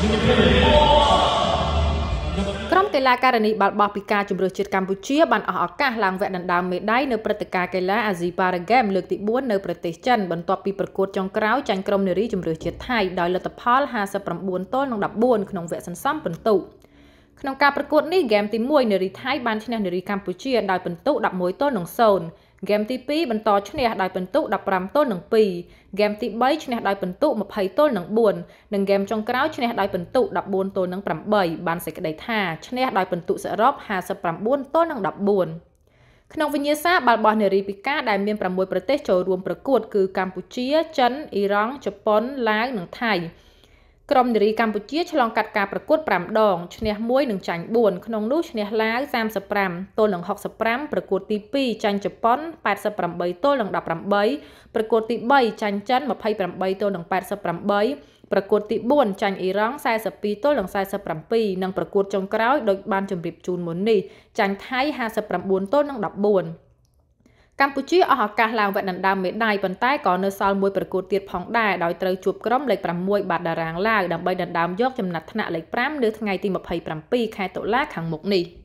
ក្រុមកីឡាការិនីបាល់បោះពីការជម្រើសជាតិកម្ពុជាបានអស់ឱកាសឡើងវគ្គដណ្ដើមមេដាយនៅព្រឹត្តិការណ៍កីឡាអាស៊ីប៉ារ៉ាហ្គេមលើកទី4នៅប្រទេសចិនបន្ទាប់ពីប្រកួតចុងក្រោយចាញ់ក្រុមនារីជម្រើសជាតិថៃដោយលទ្ធផល59ទល់នឹង14ក្នុងវគ្គសន្សំពិន្ទុក្នុងការប្រកួតនេះហ្គេមទី1នារីថៃបានឈ្នះនារីកម្ពុជាដោយពិន្ទុ11ទល់នឹង0 ហ្គេមទី2បន្តឈ្នះដោយពិន្ទុ15ទល់នឹង2ហ្គេមទី3ឈ្នះដោយពិន្ទុ20ទល់នឹង4និងហ្គេមចុងក្រោយឈ្នះដោយពិន្ទុ14ទល់នឹង8បានសេចក្តីថាឈ្នះដោយពិន្ទុសរុប59ទល់នឹង14ក្នុងវិញ្ញាសាបាល់បោះនារីពិការដែលមាន6ប្រទេសចូលរួមប្រកួតគឺកម្ពុជា ចិន អ៊ីរ៉ង់ ជប៉ុន ឡាវ និងថៃ ក្រុមនារីកម្ពុជាឆ្លងកាត់ការប្រកួត5ដងឈ្នះ1និងចាញ់4ក្នុងនោះឈ្នះឡាវ35ទល់នឹង65ប្រកួតទី2ចាញ់ជប៉ុន88ទល់នឹង18ប្រកួតទី3ចាញ់ចិន28ទល់នឹង88ប្រកួតទី4ចាញ់អ៊ីរ៉ង់42ទល់នឹង47និងប្រកួតចុងក្រោយដោយបានជម្រាបជូនមុននេះចាញ់ថៃ59ទល់នឹង14 កម្ពុជាអស់ឱកាសឡើងវគ្គដណ្ដើមមេដាយប៉ុន្តែក៏នៅសល់មួយប្រកួតទៀតផងដែរដោយត្រូវជួបក្រុមលេខ6បាត់តារាងឡាវដើម្បីដណ្ដើមយកចំណាត់ថ្នាក់លេខ5នៅថ្ងៃទី27ខែតុលាខាងមុខនេះ។